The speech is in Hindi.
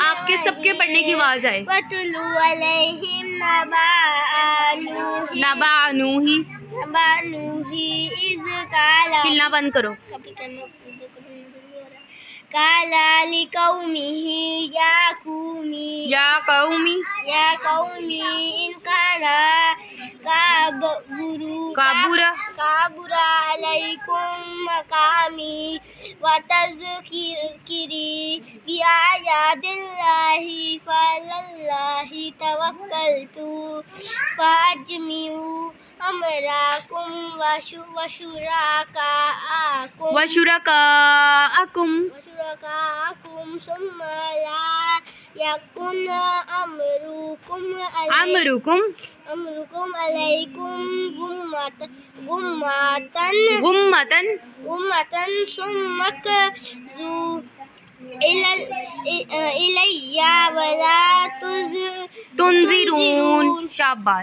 आपके सबके पढ़ने की आवाज़ आए। नबानूही। हिलना बंद करो। काला कौमी या कौमी। या कौमी। या कौमी इनका काबुरु काबुरा अलैकुम मकामी व तज़किरी बिआयातिल्लाहि फलल्लाहि तवक्कलतु फाजमिउ अमराकुम वशु वशुराकाकुम। वशुरकाकुम। वशुराकाकुम सुम्मा ला यकुन अमरुकुम अलैकुम अमरुकुम अमरुकुम अलैकुम गुम्मत गुम्मतन गुम्मतन गुम्मतन सुम्मक जू इलल इलैया वला तुज शाबाश